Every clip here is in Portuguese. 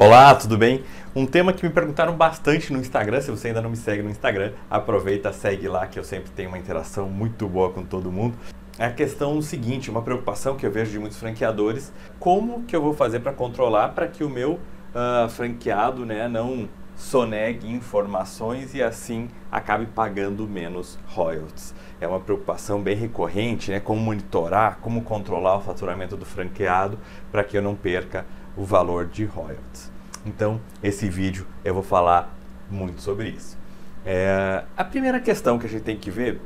Olá, tudo bem? Um tema que me perguntaram bastante no Instagram, se você ainda não me segue no Instagram, aproveita, segue lá que eu sempre tenho uma interação muito boa com todo mundo. É a questão seguinte, uma preocupação que eu vejo de muitos franqueadores, como que eu vou fazer para controlar para que o meu uh, franqueado né, não sonegue informações e assim acabe pagando menos royalties. É uma preocupação bem recorrente, né? Como monitorar, como controlar o faturamento do franqueado para que eu não perca o valor de royalties. Então, esse vídeo eu vou falar muito sobre isso. É, a primeira questão que a gente tem que ver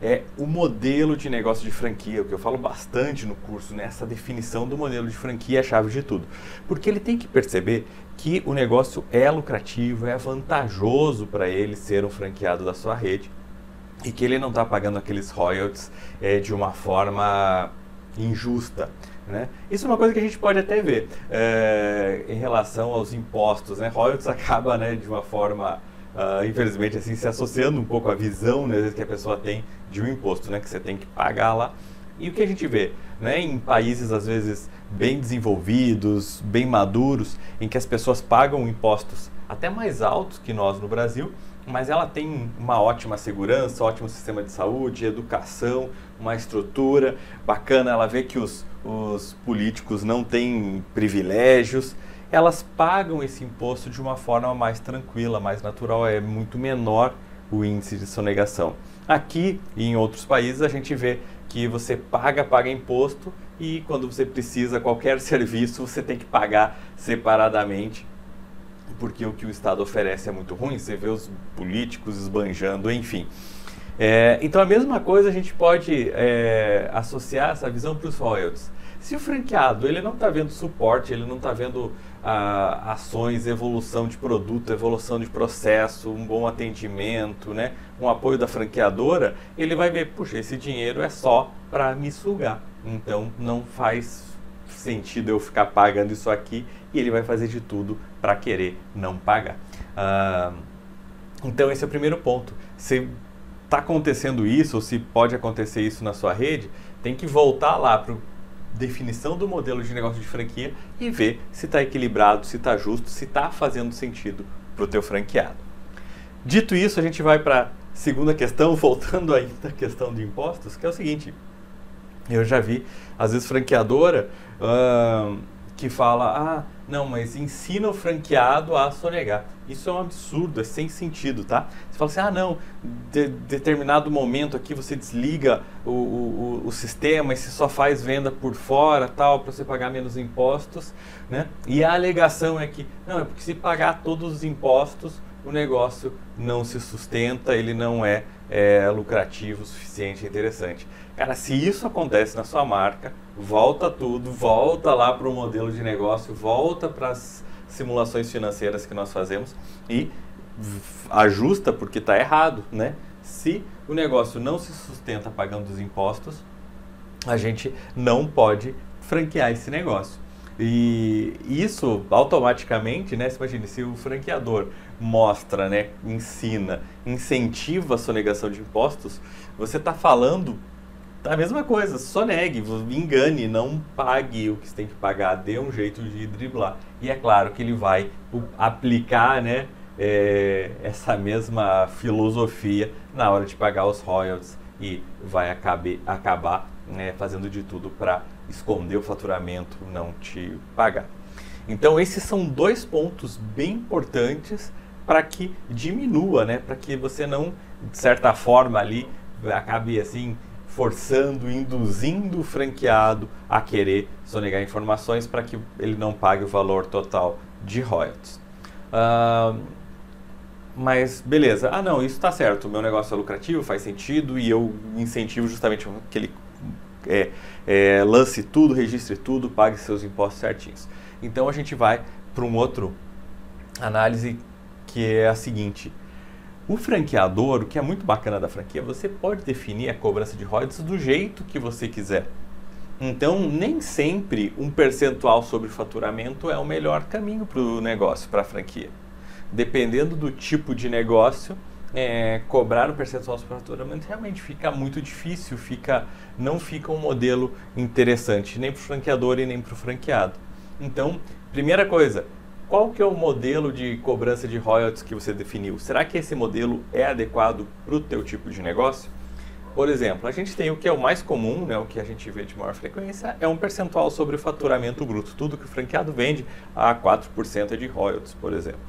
é o modelo de negócio de franquia, o que eu falo bastante no curso, nessa né? definição do modelo de franquia é a chave de tudo. Porque ele tem que perceber que o negócio é lucrativo, é vantajoso para ele ser um franqueado da sua rede e que ele não está pagando aqueles royalties é, de uma forma injusta. Né? Isso é uma coisa que a gente pode até ver é, em relação aos impostos. Né? Royalties acaba né, de uma forma, uh, infelizmente, assim, se associando um pouco à visão né, que a pessoa tem de um imposto, né, que você tem que pagar lá. E o que a gente vê né, em países, às vezes, bem desenvolvidos, bem maduros, em que as pessoas pagam impostos até mais altos que nós no Brasil, mas ela tem uma ótima segurança, ótimo sistema de saúde, educação, uma estrutura bacana. Ela vê que os, os políticos não têm privilégios, elas pagam esse imposto de uma forma mais tranquila, mais natural, é muito menor o índice de sonegação. Aqui e em outros países a gente vê que você paga, paga imposto e quando você precisa qualquer serviço você tem que pagar separadamente porque o que o Estado oferece é muito ruim, você vê os políticos esbanjando, enfim. É, então a mesma coisa a gente pode é, associar essa visão para os royalties. Se o franqueado ele não está vendo suporte, ele não está vendo ah, ações, evolução de produto, evolução de processo, um bom atendimento, né, um apoio da franqueadora, ele vai ver, puxa, esse dinheiro é só para me sugar. Então não faz sentido eu ficar pagando isso aqui e ele vai fazer de tudo para querer não pagar. Então esse é o primeiro ponto. Se está acontecendo isso, ou se pode acontecer isso na sua rede, tem que voltar lá para definição do modelo de negócio de franquia e ver se está equilibrado, se está justo, se está fazendo sentido para o teu franqueado. Dito isso, a gente vai para a segunda questão, voltando ainda à questão de impostos, que é o seguinte. Eu já vi, às vezes, franqueadora uh, que fala, ah, não, mas ensina o franqueado a sonegar. Isso é um absurdo, é sem sentido, tá? Você fala assim, ah, não, de determinado momento aqui você desliga o, o, o sistema e você só faz venda por fora, tal, para você pagar menos impostos, né? E a alegação é que, não, é porque se pagar todos os impostos, o negócio não se sustenta, ele não é, é lucrativo suficiente, é interessante. Cara, se isso acontece na sua marca, volta tudo, volta lá para o modelo de negócio, volta para as simulações financeiras que nós fazemos e ajusta porque está errado, né? Se o negócio não se sustenta pagando os impostos, a gente não pode franquear esse negócio. E isso automaticamente, né? Você imagina, se o franqueador mostra, né, ensina, incentiva a sonegação de impostos, você está falando a mesma coisa, só negue, engane, não pague o que você tem que pagar, dê um jeito de driblar. E é claro que ele vai aplicar né, é, essa mesma filosofia na hora de pagar os royalties e vai acabe, acabar né, fazendo de tudo para esconder o faturamento, não te pagar. Então esses são dois pontos bem importantes para que diminua, né, para que você não, de certa forma ali, acabe assim forçando, induzindo o franqueado a querer sonegar informações para que ele não pague o valor total de royalties. Uh, mas beleza, ah não, isso está certo, o meu negócio é lucrativo, faz sentido e eu incentivo justamente que ele é, é, lance tudo, registre tudo, pague seus impostos certinhos. Então a gente vai para um outro análise que é a seguinte. O franqueador, o que é muito bacana da franquia, você pode definir a cobrança de royalties do jeito que você quiser. Então, nem sempre um percentual sobre faturamento é o melhor caminho para o negócio, para a franquia. Dependendo do tipo de negócio, é, cobrar o percentual sobre faturamento realmente fica muito difícil, fica, não fica um modelo interessante, nem para o franqueador e nem para o franqueado. Então, primeira coisa, qual que é o modelo de cobrança de royalties que você definiu? Será que esse modelo é adequado para o teu tipo de negócio? Por exemplo, a gente tem o que é o mais comum, né, o que a gente vê de maior frequência, é um percentual sobre o faturamento bruto. Tudo que o franqueado vende a 4% é de royalties, por exemplo.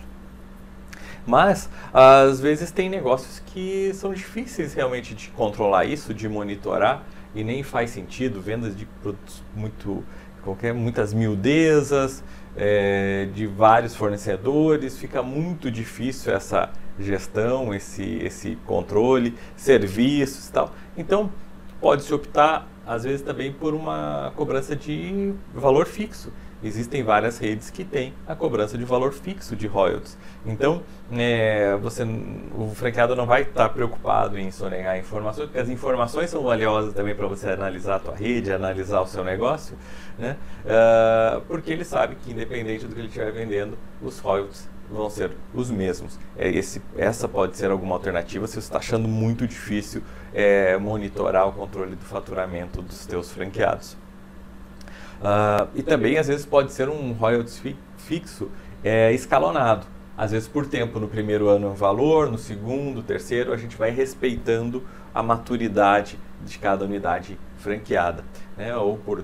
Mas, às vezes, tem negócios que são difíceis realmente de controlar isso, de monitorar, e nem faz sentido, vendas de produtos muito, qualquer, muitas miudezas, é, de vários fornecedores, fica muito difícil essa gestão, esse, esse controle, serviços e tal. Então, pode-se optar, às vezes, também por uma cobrança de valor fixo. Existem várias redes que têm a cobrança de valor fixo de royalties. Então, é, você, o franqueado não vai estar preocupado em sonegar informações, porque as informações são valiosas também para você analisar a tua rede, analisar o seu negócio, né? Uh, porque ele sabe que, independente do que ele estiver vendendo, os royalties vão ser os mesmos. É, esse, essa pode ser alguma alternativa se você está achando muito difícil é, monitorar o controle do faturamento dos teus franqueados. Uh, e também, às vezes, pode ser um royalties fi fixo é, escalonado. Às vezes, por tempo, no primeiro ano é um valor, no segundo, terceiro, a gente vai respeitando a maturidade de cada unidade franqueada. Né? Ou por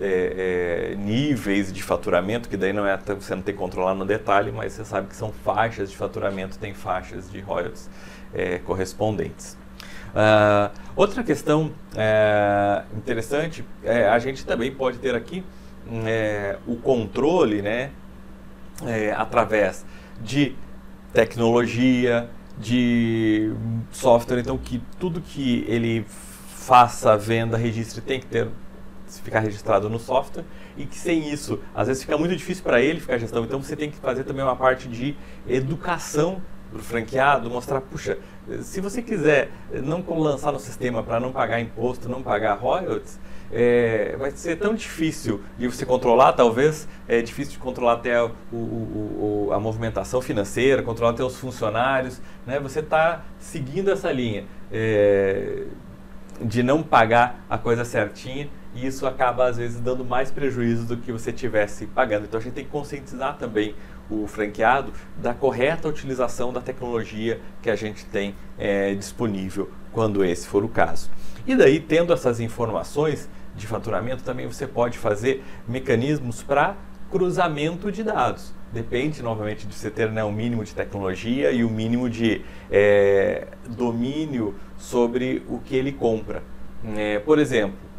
é, é, níveis de faturamento, que daí não é você não tem que controlar no detalhe, mas você sabe que são faixas de faturamento, tem faixas de royalties é, correspondentes. Uh, outra questão é, interessante, é, a gente também pode ter aqui é, o controle né, é, através de tecnologia, de software, então que tudo que ele faça, venda, registre tem que ter ficar registrado no software e que sem isso, às vezes fica muito difícil para ele ficar gestão. Então você tem que fazer também uma parte de educação para o franqueado, mostrar, puxa, se você quiser não lançar no sistema para não pagar imposto, não pagar royalties, é, vai ser tão difícil de você controlar, talvez é difícil de controlar até o, o, o, a movimentação financeira, controlar até os funcionários, né? Você está seguindo essa linha é, de não pagar a coisa certinha e isso acaba às vezes dando mais prejuízo do que você tivesse pagando. Então a gente tem que conscientizar também o franqueado da correta utilização da tecnologia que a gente tem é, disponível quando esse for o caso. E daí, tendo essas informações de faturamento, também você pode fazer mecanismos para cruzamento de dados. Depende, novamente, de você ter né, um mínimo de tecnologia e o um mínimo de é, domínio sobre o que ele compra. É, por exemplo,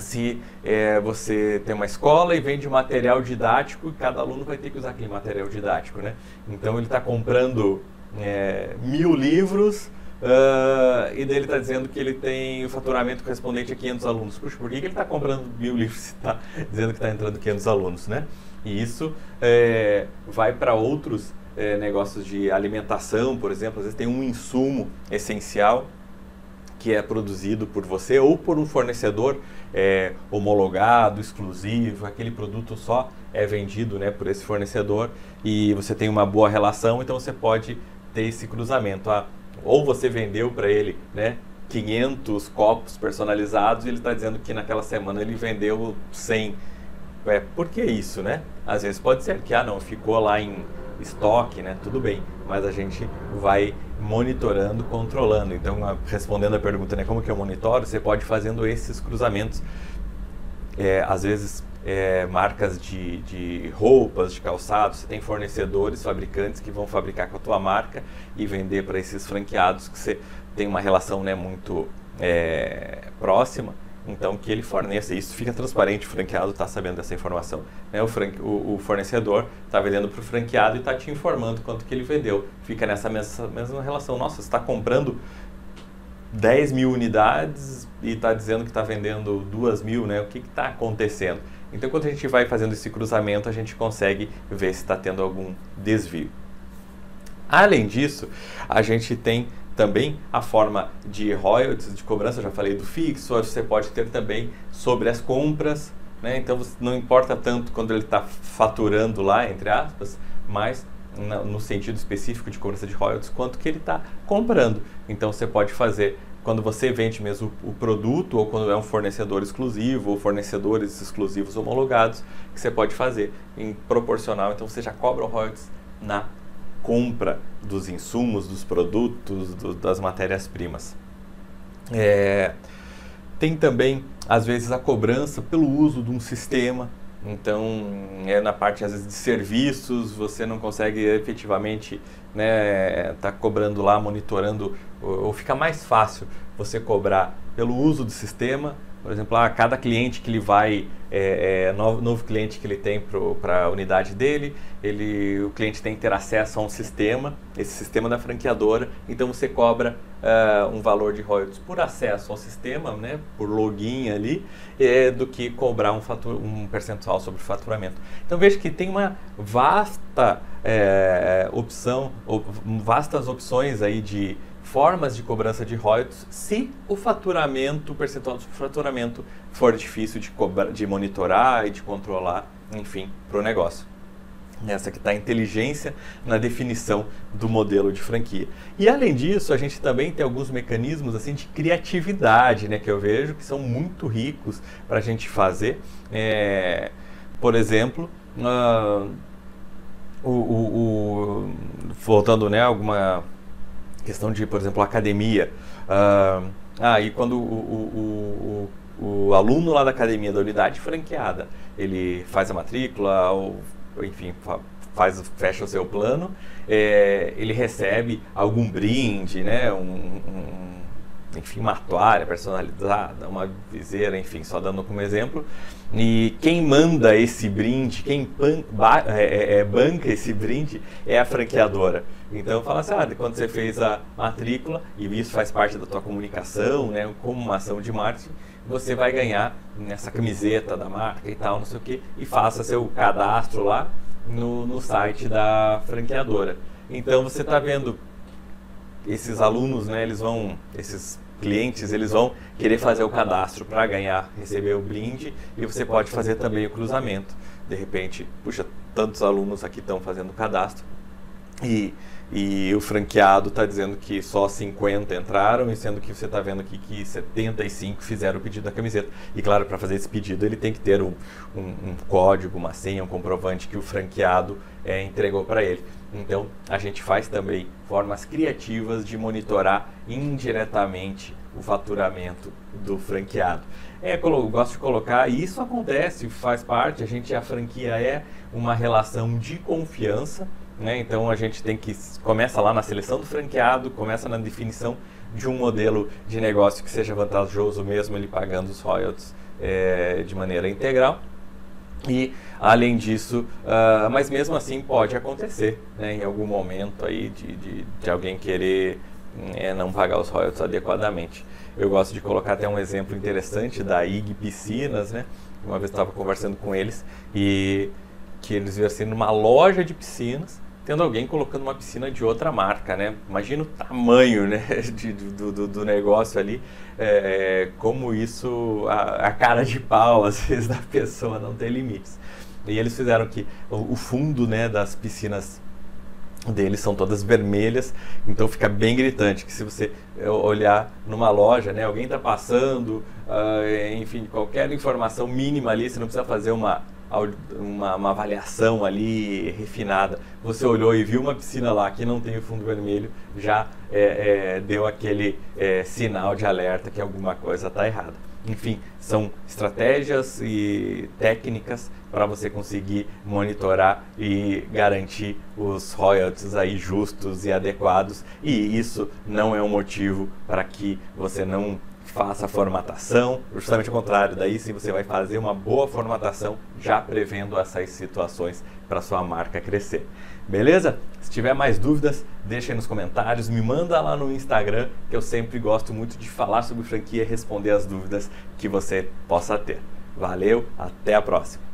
se é, você tem uma escola e vende material didático e cada aluno vai ter que usar aquele material didático, né? Então ele está comprando é, mil livros uh, e daí ele está dizendo que ele tem o faturamento correspondente a 500 alunos. Puxa, por que, que ele está comprando mil livros se está dizendo que está entrando 500 alunos, né? E isso é, vai para outros é, negócios de alimentação, por exemplo, às vezes tem um insumo essencial que é produzido por você ou por um fornecedor é, homologado, exclusivo, aquele produto só é vendido né, por esse fornecedor e você tem uma boa relação, então você pode ter esse cruzamento. Ah, ou você vendeu para ele né, 500 copos personalizados e ele está dizendo que naquela semana ele vendeu 100. É, por que isso, né? Às vezes pode ser que, ah, não, ficou lá em estoque, né? Tudo bem, mas a gente vai monitorando, controlando. Então, respondendo a pergunta, né, como que eu monitoro? Você pode fazendo esses cruzamentos. É, às vezes, é, marcas de, de roupas, de calçados, você tem fornecedores, fabricantes que vão fabricar com a tua marca e vender para esses franqueados que você tem uma relação né, muito é, próxima. Então, que ele forneça. Isso fica transparente, o franqueado está sabendo dessa informação. Né? O, franque, o, o, fornecedor está vendendo para o franqueado e está te informando quanto que ele vendeu. Fica nessa mesma, mesma relação. Nossa, você está comprando 10 mil unidades e está dizendo que está vendendo 2 mil, né? O que está acontecendo? Então, quando a gente vai fazendo esse cruzamento, a gente consegue ver se está tendo algum desvio. Além disso, a gente tem também a forma de royalties, de cobrança, já falei do fixo, você pode ter também sobre as compras, né? então não importa tanto quando ele está faturando lá, entre aspas, mas no sentido específico de cobrança de royalties, quanto que ele está comprando. Então você pode fazer quando você vende mesmo o produto ou quando é um fornecedor exclusivo ou fornecedores exclusivos homologados, que você pode fazer em proporcional. Então você já cobra o royalties na compra dos insumos, dos produtos, do, das matérias-primas. É, tem também, às vezes, a cobrança pelo uso de um sistema. Então, é na parte, às vezes, de serviços, você não consegue efetivamente né, tá cobrando lá, monitorando, ou, ou fica mais fácil você cobrar pelo uso do sistema por exemplo, a cada cliente que ele vai, é, é, novo, novo, cliente que ele tem para a unidade dele, ele, o cliente tem que ter acesso a um sistema, esse sistema da franqueadora, então você cobra uh, um valor de royalties por acesso ao sistema, né, por login ali, é, do que cobrar um, fator, um percentual sobre o faturamento. Então veja que tem uma vasta é, opção, vastas opções aí de formas de cobrança de royalties se o faturamento, o percentual do faturamento for difícil de, cobrar, de monitorar e de controlar, enfim, para o negócio. Essa que está a inteligência na definição do modelo de franquia. E além disso, a gente também tem alguns mecanismos assim de criatividade, né, que eu vejo que são muito ricos para a gente fazer. É, por exemplo, uh, o, o, o, voltando né, alguma questão de, por exemplo, academia. Uh, ah, e quando o, o, o, o, aluno lá da academia da unidade franqueada, ele faz a matrícula, ou enfim, faz, fecha o seu plano, é, ele recebe algum brinde, né, um, um, enfim, uma toalha personalizada, uma viseira, enfim, só dando como exemplo. E quem manda esse brinde, quem ban é, é, é, banca esse brinde é a franqueadora. Então fala assim, ah, quando você fez a matrícula, e isso faz parte da tua comunicação, né, como uma ação de marketing, você vai ganhar essa camiseta da marca e tal, não sei o que, e faça seu cadastro lá no, no site da franqueadora. Então você está vendo esses alunos, né, eles vão, esses clientes, eles vão querer fazer o cadastro para ganhar, receber o brinde e você pode fazer também o cruzamento. De repente, puxa, tantos alunos aqui estão fazendo o cadastro e, e o franqueado está dizendo que só 50 entraram, e sendo que você está vendo aqui que 75 fizeram o pedido da camiseta. E claro, para fazer esse pedido ele tem que ter um, um, um código, uma senha, um comprovante que o franqueado é, entregou para ele. Então, a gente faz também formas criativas de monitorar indiretamente o faturamento do franqueado. É, eu gosto de colocar, e isso acontece, faz parte, a gente, a franquia é uma relação de confiança, né? Então a gente tem que começa lá na seleção do franqueado, começa na definição de um modelo de negócio que seja vantajoso mesmo ele pagando os royalties é, de maneira integral. E além disso, uh, mas mesmo assim pode acontecer, né, em algum momento aí de, de, de alguém querer é, não pagar os royalties adequadamente. Eu gosto de colocar até um exemplo interessante da IG Piscinas, né? Uma vez estava conversando com eles e que eles viram assim numa loja de piscinas tendo alguém colocando uma piscina de outra marca, né? Imagina o tamanho, né, de, do, do, do, negócio ali, é, como isso, a, a, cara de pau, às vezes, da pessoa não tem limites. E eles fizeram que o, o fundo, né, das piscinas deles são todas vermelhas, então fica bem gritante que se você olhar numa loja, né, alguém está passando, uh, enfim, qualquer informação mínima ali, você não precisa fazer uma uma, uma, avaliação ali refinada, você olhou e viu uma piscina lá que não tem o fundo vermelho, já é, é, deu aquele é, sinal de alerta que alguma coisa está errada. Enfim, são estratégias e técnicas para você conseguir monitorar e garantir os royalties aí justos e adequados. E isso não é um motivo para que você não faça a formatação, justamente o contrário, daí sim você vai fazer uma boa formatação já prevendo essas situações para sua marca crescer. Beleza? Se tiver mais dúvidas, deixa aí nos comentários, me manda lá no Instagram, que eu sempre gosto muito de falar sobre franquia e responder as dúvidas que você possa ter. Valeu, até a próxima!